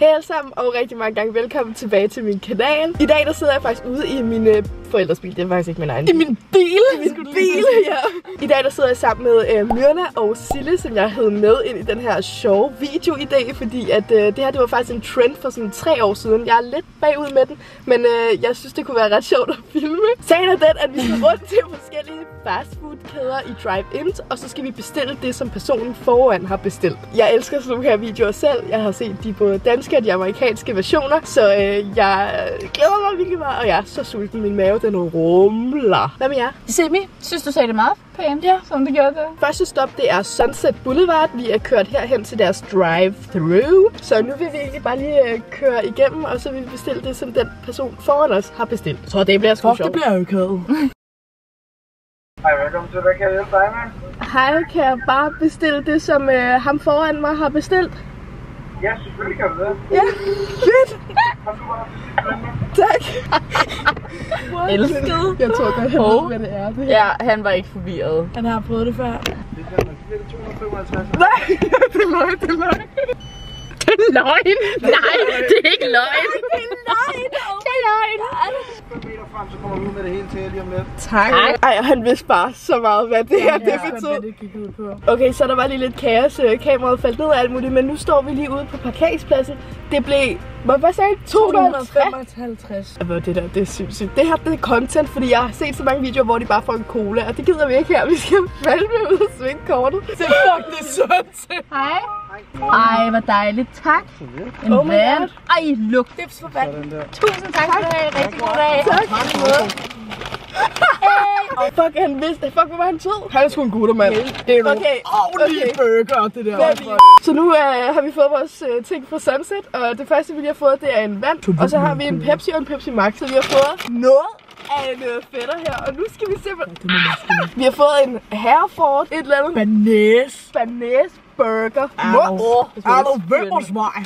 Hej alle sammen, og rigtig mange gange velkommen tilbage til min kanal. I dag der sidder jeg faktisk ude i min øh, forældres bil. Det er faktisk ikke min egen. I min bil? I min bil, ja. I dag der sidder jeg sammen med øh, Myrna og Sille, som jeg havde med ind i den her sjove video i dag, fordi at øh, det her det var faktisk en trend for sådan tre år siden. Jeg er lidt bagud med den, men øh, jeg synes det kunne være ret sjovt at filme. Sagen er den, at vi skal rundt til forskellige fastfood-kæder i drive-ins, og så skal vi bestille det, som personen foran har bestilt. Jeg elsker sådan nogle her videoer selv. Jeg har set de både danske og de amerikanske versioner, så øh, jeg glæder mig virkelig meget, og jeg er så sulten. Min mave, den rumler. Hvad med jer? Simi, synes du sagde det meget pænt, ja. som du gjorde det? Første stop, det er Sunset Boulevard. Vi er kørt herhen til deres drive-thru. Så nu vil vi egentlig bare lige øh, køre igennem, og så vil vi bestille det, som den person foran os har bestilt. Så det bliver sgu sjovt. det bliver jo kød. Hej, velkommen til. Hvad kan jeg hjælpe dig med? Hej, kan jeg bare bestille det, som øh, ham foran mig har bestilt? Ja, selvfølgelig kan du det. Ja, fedt. Tak. Elsket. Jeg tror godt, han ved, hvad det er. Det. Ja, han var ikke forvirret. Han har prøvet det før. Er det er 255. Nej, det er løgn, det er løgn. Løgn. Nej, det er ikke løgn. Det er løgn. Det er løgn. 5 meter frem, så kommer ud med det hele til lige om lidt. Tak. Ej, han vidste bare så meget, hvad det her det betød. det gik ud på. Okay, så der var lige lidt kaos. Øh, Kameraet faldt ned og alt muligt, men nu står vi lige ude på parkeringspladsen. Det blev, hvad, hvad sagde jeg? 250? 255. Hvad det der, det er sindssygt. Det her, det er content, fordi jeg har set så mange videoer, hvor de bare får en cola, og det gider vi ikke her. Vi skal fandme ud og svinge kortet. Det er fuck, det er sundt. Hej. Ej, hvor dejligt. Tak. En Oh my vand. God. Ej, lugt. Det er for vand. Tusind tak du have. Rigtig god dag. Tak. Hey. Fuck, han vidste det. Fuck, hvor var han sød. Han er sgu en guttermand. Det er okay. okay. burger, det der. Så nu øh, har vi fået vores øh, ting fra Sunset, og det første, vi lige har fået, det er en vand. Og så har vi en Pepsi og en Pepsi Max, så vi har fået noget af en øh, fætter her. Og nu skal vi simpelthen... Vi har fået en Herford, et eller andet Banæs. banæs burger. Er ved hos mig?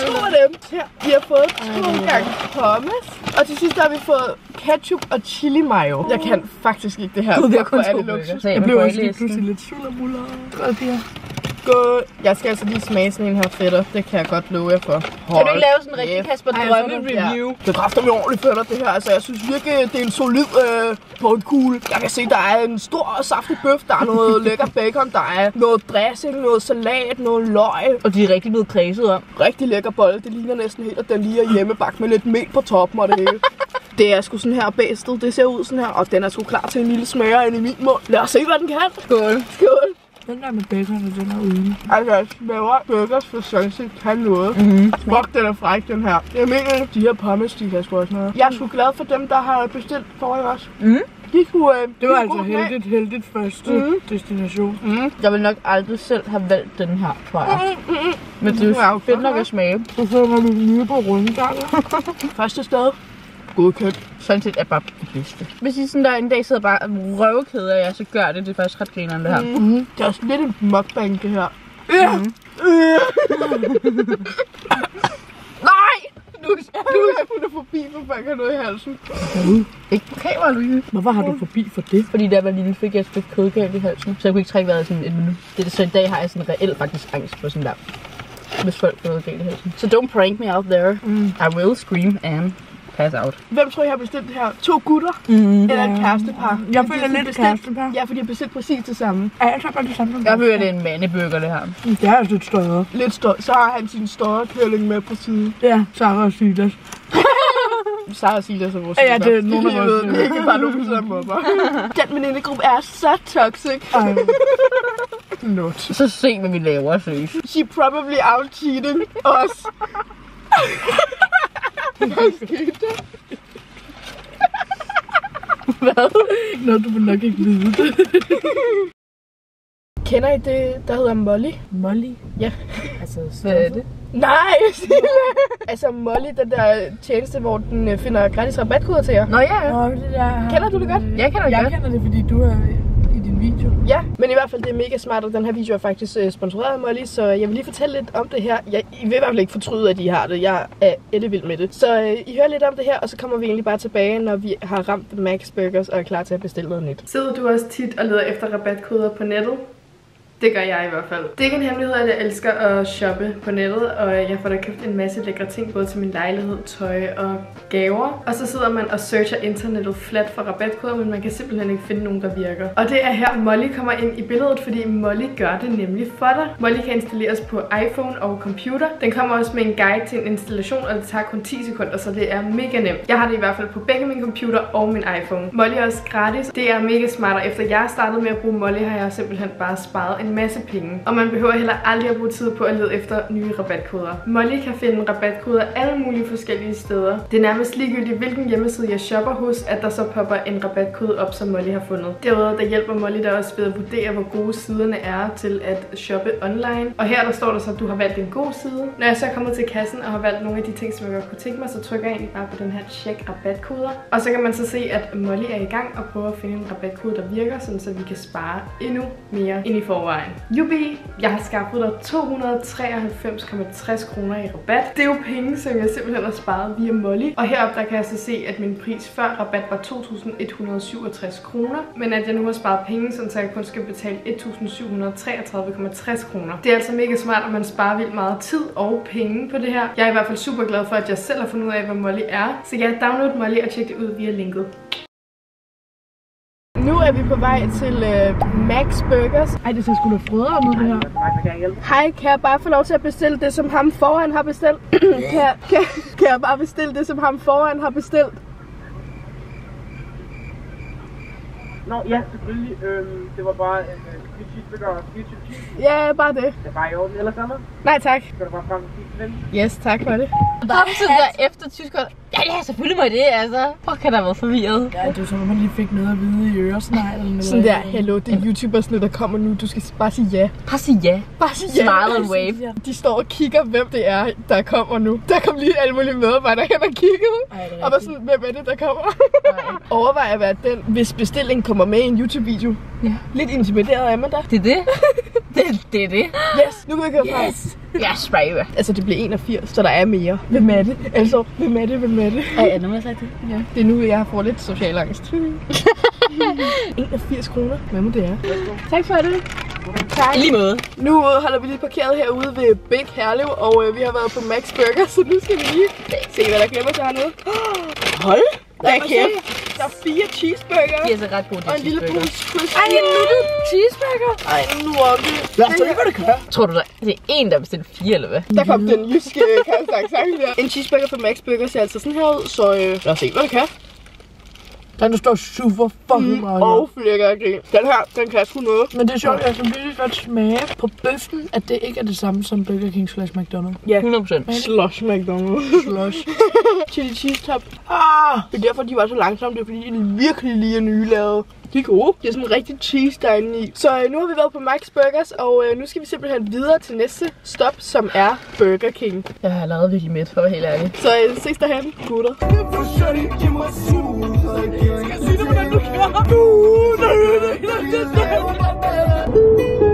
To af dem. Her. Vi har fået to gange pommes. Og til sidst har vi fået ketchup og chili mayo. Jeg kan faktisk ikke det her. Har Fuck, kun er to det burger. Jeg blev også lige pludselig lidt sullerbuller. Godt. Jeg skal altså lige smage sådan en her fætter. Det kan jeg godt love jer for. Kan du ikke lave sådan en rigtig kæft. Kasper Ej, Drømme sådan der. review? Det kræfter mig ordentligt fætter, det her. Altså, jeg synes virkelig, det er en solid øh, på en kugle. Jeg kan se, der er en stor og saftig bøf. Der er noget lækker bacon. Der er noget dressing, noget salat, noget løg. Og de er rigtig blevet kredset om. Rigtig lækker bolle. Det ligner næsten helt, at den lige er hjemmebagt med lidt mel på toppen og det hele. Det er sgu sådan her bæstet. Det ser ud sådan her, og den er sgu klar til en lille smør ind i min mund. Lad os se, hvad den kan. Skål. Skål. Den der med bacon, og den er ude. Altså, jeg smager burgers for sunset kan noget. Mm-hmm. Fuck, den er fræk, den her. Jeg mener, de her pommes, de kan sgu også noget. Jeg er sgu glad for dem, der har bestilt foran os. Mm. De kunne, øh, Det var de altså kunne smage. heldigt, heldigt første Mhm. destination. Mm. Jeg vil nok aldrig selv have valgt den her, tror jeg. Mm, mm, mm. Men det er Ja, jo fedt nok at smage. Så finder vi nye på rundgangen. Første sted. Godkendt. Sådan set er bare det bedste. Hvis I sådan der en dag sidder bare røvkeder af jer, så gør det. Det er faktisk ret grineren det her. Mm. Mm. Det er også lidt en mukbang, det her. Ja! Nej! Nu, nu er jeg fundet forbi, for folk har noget i halsen. Ikke på kamera, Louise. Hvorfor har du forbi for det? Fordi da jeg var lille, fik jeg et stykke kødkage i halsen. Så jeg kunne ikke trække vejret sådan et minut. Det, er- så i dag har jeg sådan reelt faktisk angst for sådan der. Hvis folk får noget galt i halsen. Så don't prank me out there. Mm. I will scream and pass out. Hvem tror I har bestilt det her? To gutter? Mm. Eller et kærestepar? Jeg De føler har lidt bestilt- kærestepar. Ja, for de har bestilt præcis det samme. Ja, jeg tror bare det samme Jeg føler, det er en mandeburger, det her. Det er altså lidt større. Lidt stort. Så har han sin store kylling med på siden. Ja, Sarah og Silas. Sarah siger det så vores Ja, ja, det er nogle af Jeg vores det ikke bare nogen, der mobber. Den venindegruppe er så toxic. Not. Så se, hvad vi laver, seriøst. She probably out cheating us. Hvad skete der? Nå, du vil nok ikke vide det. Kender I det, der hedder Molly? Molly? Ja. Altså, Hvad er det? Nej, Sille! altså Molly, den der tjeneste, hvor den øh, finder gratis rabatkoder til jer. Nå ja. Nå, det der... Kender du det godt? Jeg kender det Jeg godt. kender det, fordi du er din video. Ja, men i hvert fald det er mega smart, og den her video er faktisk øh, sponsoreret af Molly, så jeg vil lige fortælle lidt om det her. Jeg, I vil i hvert fald ikke fortryde, at I har det. Jeg er ellevild med det. Så øh, I hører lidt om det her, og så kommer vi egentlig bare tilbage, når vi har ramt Max Burgers og er klar til at bestille noget nyt. Sidder du også tit og leder efter rabatkoder på nettet? Det gør jeg i hvert fald. Det er ikke en hemmelighed, at jeg elsker at shoppe på nettet, og jeg får da købt en masse lækre ting, både til min lejlighed, tøj og gaver. Og så sidder man og searcher internettet flat for rabatkoder, men man kan simpelthen ikke finde nogen, der virker. Og det er her, Molly kommer ind i billedet, fordi Molly gør det nemlig for dig. Molly kan installeres på iPhone og computer. Den kommer også med en guide til en installation, og det tager kun 10 sekunder, så det er mega nemt. Jeg har det i hvert fald på begge min computer og min iPhone. Molly er også gratis. Det er mega smart, og efter jeg startede med at bruge Molly, har jeg simpelthen bare sparet en masse penge. Og man behøver heller aldrig at bruge tid på at lede efter nye rabatkoder. Molly kan finde rabatkoder alle mulige forskellige steder. Det er nærmest ligegyldigt, hvilken hjemmeside jeg shopper hos, at der så popper en rabatkode op, som Molly har fundet. Derudover der hjælper Molly der også ved at vurdere, hvor gode siderne er til at shoppe online. Og her der står der så, at du har valgt en god side. Når jeg så er kommet til kassen og har valgt nogle af de ting, som jeg godt kunne tænke mig, så trykker jeg egentlig bare på den her check rabatkoder. Og så kan man så se, at Molly er i gang og prøver at finde en rabatkode, der virker, sådan så vi kan spare endnu mere ind i forvejen. Jubi! Jeg har skaffet dig 293,60 kroner i rabat. Det er jo penge, som jeg simpelthen har sparet via Molly. Og heroppe der kan jeg så se, at min pris før rabat var 2.167 kroner. Men at jeg nu har sparet penge, sådan så jeg kun skal betale 1.733,60 kroner. Det er altså mega smart, at man sparer vildt meget tid og penge på det her. Jeg er i hvert fald super glad for, at jeg selv har fundet ud af, hvad Molly er. Så ja, download Molly og tjek det ud via linket. Er vi på vej til uh, Max Burgers. Ej, det ser sgu da frødere nu, det her. Hej, kan jeg bare få lov til at bestille det, som ham foran har bestilt? kan, jeg, kan, kan jeg bare bestille det, som ham foran har bestilt? Nå, ja, selvfølgelig. Øhm, det var bare en øh, split cheeseburger og split cheese. Ja, bare det. Det er bare i orden. Ellers andet? Nej, tak. Skal du bare frem til ven? Yes, tak for det. Samtidig der efter tyskeren. Ja, ja, selvfølgelig må I det, altså. Hvor kan der være forvirret? Ja, det er som om man lige fik noget at vide i øresneglen. Sådan der, hello, det er YouTubers, der kommer nu. Du skal bare sige ja. Bare sig ja. Bare sige ja. Smile and wave. De står og kigger, hvem det er, der kommer nu. Der kom lige alle mulige medarbejdere hen og kiggede. Ej, er Og var sådan, hvem er det, der kommer? Overvej at være den, hvis bestillingen kommer med i en YouTube-video. Ja. Lidt intimideret er man da. Det er det. det, det er det. Yes, nu kan vi køre. Yes. Yes, baby. Altså, det bliver 81, så der er mere. Hvem er det? Altså, hvem er det? Hvem er det? Ej, er nogen, sagt det? Ja. Det er nu, jeg får lidt social angst. 81 kroner. Hvad må det er? Tak for det. Tak. I lige måde. Nu holder vi lige parkeret herude ved Big Herlev, og øh, vi har været på Max Burger, så nu skal vi lige se, hvad der glemmer sig hernede. Hold da kæft. Der er fire cheeseburger. De er så ret gode, de Og en lille cheeseburger. pose crispy. Ej, en nuttet cheeseburger. Ej, nu er det. Lad os se, hvad det kan. Tror du, der det er en, der bestilte fire, eller hvad? Der kom den jyske kastang sang der. En cheeseburger fra Max Burger ser altså sådan her ud, så øh, lad os se, hvad det kan. Den der står super fucking meget. Og flækker af grin. Den her, den kan sgu noget. Men det er sjovt, jeg kan virkelig godt smage på bøffen, at det ikke er det samme som Burger King slash McDonald's. Ja. 100 procent. Slush McDonald's. Slush. Chili cheese top. Ah, det er derfor, de var så langsomme. Det er fordi, de virkelig lige er nylavet. De er gode. Det er sådan rigtig cheese, der er inde i. Så øh, nu har vi været på Max Burgers, og øh, nu skal vi simpelthen videre til næste stop, som er Burger King. Jeg har lavet virkelig midt, for at være helt ærlig. Så øh, ses derhen, gutter. Mali,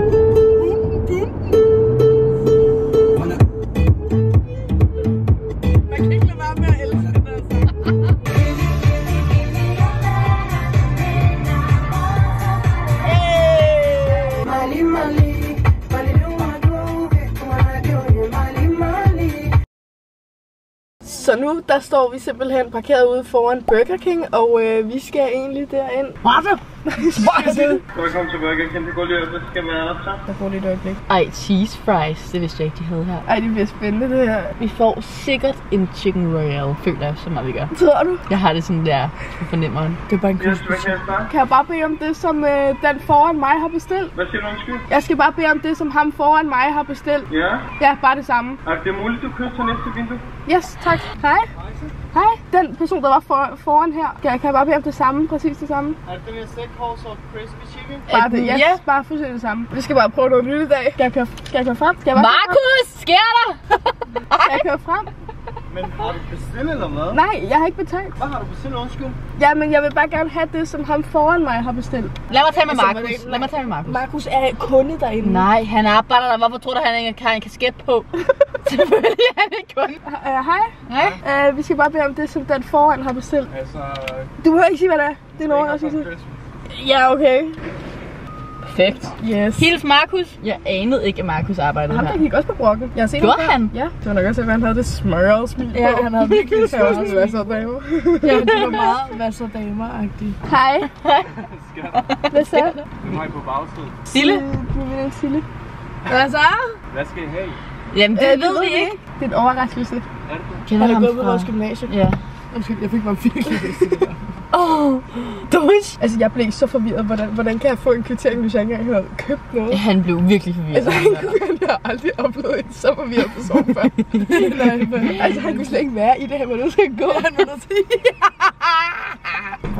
der står vi simpelthen parkeret ude foran Burger King, og øh, vi skal egentlig derind. What? Velkommen til Burger King. Det går lige det skal være der, så. Jeg får lige et øjeblik. Ej, cheese fries. Det vidste jeg ikke, de havde her. Ej, det bliver spændende det her. Vi får sikkert en chicken royale, føler jeg så meget, vi gør. Tror du? Jeg har det sådan der, på fornemmeren. Det er bare en Yes, crispy. hvad kan jeg? Kan jeg bare bede om det, som øh, den foran mig har bestilt? Hvad siger du undskyld? Jeg skal bare bede om det, som ham foran mig har bestilt. Ja? Ja, bare det samme. Er det muligt, du kører til næste vindue? Yes, tak. Hej. Hej. Den person, der var for, foran her, kan, kan jeg bare bede om det samme? Præcis det samme? Er det en steakhouse og crispy chicken? Bare det, yes, bare fuldstændig det samme. Vi skal bare prøve noget nyt i dag. Skal jeg køre, skal jeg køre frem? Skal jeg bare Markus, sker der? Skal jeg køre frem? Men har du bestilt eller hvad? Nej, jeg har ikke betalt. Hvad har du bestilt, undskyld? Ja, men jeg vil bare gerne have det, som ham foran mig har bestilt. Lad mig tage med Altså, Markus. Lad mig tage med Markus. Markus er kunde derinde. Nej, han arbejder der. Hvorfor tror du, han ikke har en kasket på? Selvfølgelig er han ikke kun. Uh, hej. Nej. Uh, vi skal bare bede om det, som den foran har bestilt. Altså... Du behøver ikke sige, hvad det er. Det er noget, jeg sige. Ja, okay. Perfekt. Yes. Hils Markus. Jeg anede ikke, at Markus arbejdede Ham der her. gik også på brokken. Jeg har set Gjorde han? Ja, det var nok også, at han havde det smørrede smil på. Ja, han havde virkelig Det var sådan, smørret hvad så, dame? Ja, det var meget hvad så damer-agtigt. Hej. Hvad så? Nu har I på bagsted. Sille? Du vil Sille. Hvad så? Hvad skal I have? Jamen, det Øh, ved vi ikke. Det er en overraskelse. Er det det? Kender Han er gået på fra... vores gymnasium. Ja. Undskyld, jeg fik mig virkelig lyst til det. Åh, oh. Altså, jeg blev så forvirret. Hvordan, hvordan kan jeg få en kvittering, hvis jeg ikke engang har købt noget? Han blev virkelig forvirret. Altså, han kunne jeg har aldrig oplevet en så forvirret person før. Nej, altså, han kunne slet ikke være i det. Han var nødt til at gå. Han var nødt til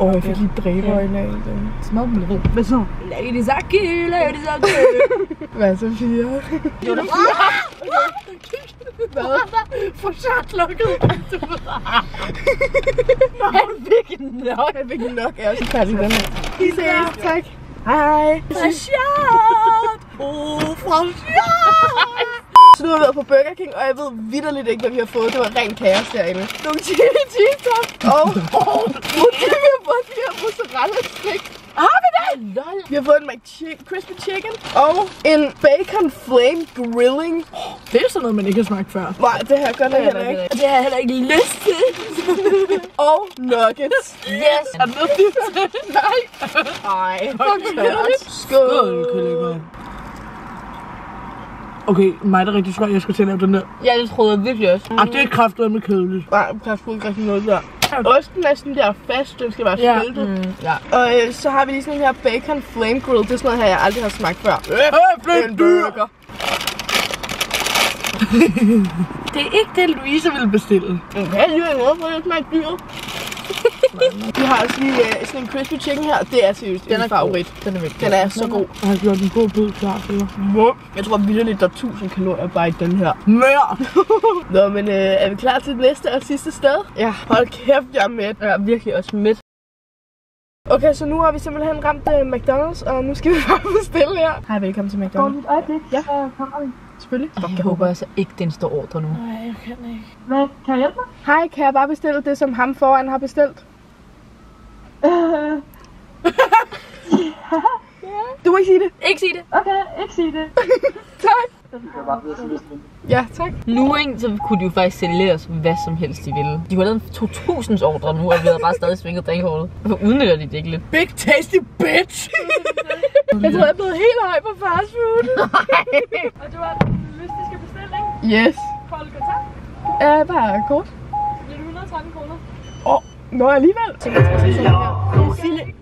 Åh, oh, jeg fik lige dræberøjne af det. Smad dem lidt. Hvad så? Ladies are key, ladies are Hvad så, fire? Hvad? Fortsat lukket. Han fik nok. Fik nok os i færdig den her. Vi ses. Tak. Hej. Fortsat. Oh, fortsat. Så nu har vi været på Burger King, og jeg ved vidderligt ikke, hvad vi har fået. Det var ren kaos derinde. Nogle chili cheese. Og oh, måske vi har fået de her mozzarella sticks. Har vi det? Lol. Vi har fået en McChicken, crispy chicken og en bacon flame grilling. Det er sådan noget, man ikke har smagt før. Nej, det her gør er heller ikke. det har jeg heller ikke lyst til. Og nuggets. Yes. Er dybt til? Nej. Nej. Skål. Skål, kyllinger. Okay, mig der rigtig tror, jeg skulle til at lave den der. Ja, det troede jeg virkelig også. Ah, det er kraftigt med kedeligt. Nej, sgu ikke rigtig noget der. Osten er sådan der fast, den skal være Ja. smeltet. Mm, ja. Og øh, så har vi lige sådan her bacon flame grill. Det er sådan noget her, jeg aldrig har smagt før. Øh, En burger. Det er ikke det, Louise ville bestille. Okay, det er noget, for det smager dyrt. Vi har også lige øh, sådan en crispy chicken her. Det er seriøst Den er favorit. god. Den er virkelig Den er så god. Jeg har gjort en god bid klar til dig. Jeg tror vildt, der er 1000 kalorier bare i den her. Mere! Nå, men øh, er vi klar til det næste og sidste sted? Ja. Hold kæft, jeg er med. Jeg er virkelig også midt. Okay, så nu har vi simpelthen ramt øh, McDonald's, og nu skal vi bare bestille her. Hej, velkommen til McDonald's. et øjeblik, Ja. så kommer vi. Selvfølgelig. Ej, jeg håber altså ikke, den står ordre nu. Nej, jeg kan ikke. Hvad, kan jeg hjælpe dig? Hej, kan jeg bare bestille det, som ham foran har bestilt? Du må ikke sige det. Ikke sige det. Okay, ikke sige det. Tak. Så skal jeg bare videre til næste Ja, tak. Nu ikke, så kunne de jo faktisk sælge os hvad som helst, de ville. De have lavet en 2.000 ordre nu, og vi havde bare stadig svinget dankortet. Hvorfor udnytter de det ikke lidt? Big tasty bitch! Jeg tror, jeg er blevet helt høj på fast food. Og det var den mystiske bestilling. Yes. Kold kontakt. Uh, bare kort. Giver du 113 kroner? Nå, alligevel. Sille. Stop. Det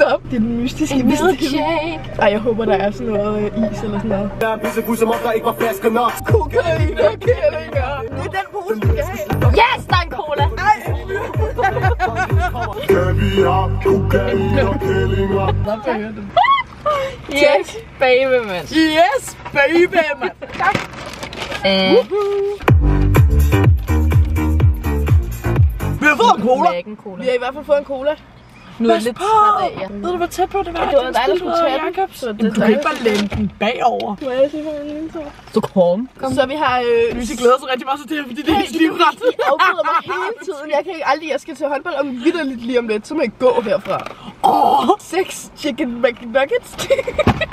er den mystiske. Milkshake! Ej, jeg håber, der er sådan noget øh, is eller sådan noget. Jeg er pissefuld, som om der ikke var flasker nok. Kokain og kællinger. Det er den pose, vi skal have. Yes, der er en cola! Kaviar, kokain og kællinger. Nå, for at høre den. Yes, baby, mand. Yes, baby, mand! Uh, en cola! Vi har i hvert fald fået en cola. Nu er jeg lidt træt af jer. Ved du, hvor tæt på det var? Det var dig, der skulle tage den. Så det Du kan ikke bare lægge den bagover. Må jeg lige få en lille tår? Så kom. Så vi har... Øh, Louise glæder sig rigtig meget til det her, fordi det er hendes livret. I afbryder mig hele tiden. Jeg kan ikke aldrig, jeg skal til håndbold om vidderligt lige om lidt, så må jeg gå herfra. Åh, Seks chicken McNuggets.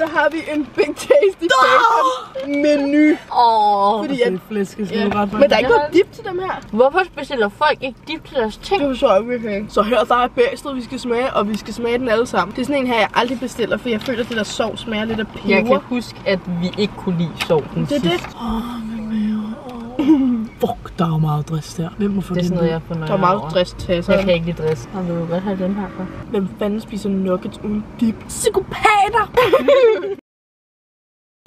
så har vi en Big Tasty Bacon menu. Åh. Fordi det at, er flæskes ja. ret. Men der er ikke noget dip til dem her. Hvorfor bestiller folk ikke dip til deres ting? Det jeg virkelig ikke. Så her, der er bæstet, vi skal smage, og vi skal smage den alle sammen. Det er sådan en her, jeg aldrig bestiller, for jeg føler, at det der sovs smager lidt af peber. Jeg kan huske, at vi ikke kunne lide sovsen Det er det. sidst. Fuck, der er jo meget dress der. Hvem må få Det er den sådan noget, jeg får Der er meget stress til, så Jeg kan ikke lide dress. Og vil du godt have den her for? hvem fanden spiser nuggets uden dip? Psykopater!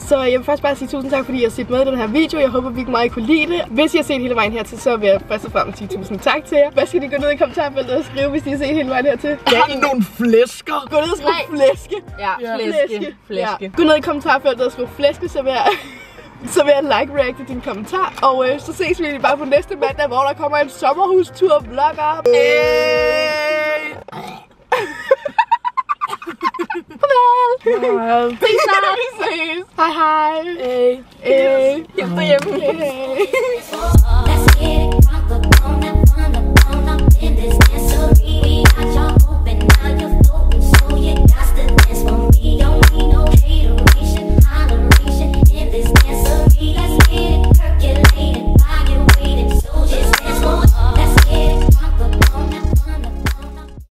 Så jeg vil først bare sige tusind tak, fordi I har set med i den her video. Jeg håber virkelig meget, I kunne lide det. Hvis I har set hele vejen hertil, så vil jeg først og fremmest sige tusind tak til jer. Hvad skal I gå ned i kommentarfeltet og skrive, hvis I har set hele vejen hertil? Har I nogle flæsker? Gå ned og skriv Nej. flæske. Ja, flæske. Flæske. Ja. Gå ned i kommentarfeltet og skriv flæske, så vil jeg... Så vil jeg like reacte din kommentar. Og øh, så ses vi egentlig bare på næste mandag, hvor der kommer en sommerhustur vlogger. Hey! Farvel. Vi ses. Hej hej. Hey. Hey. Hjem derhjemme. Hey.